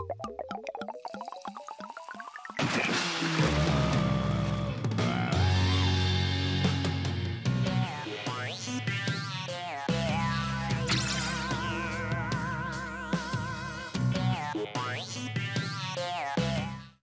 You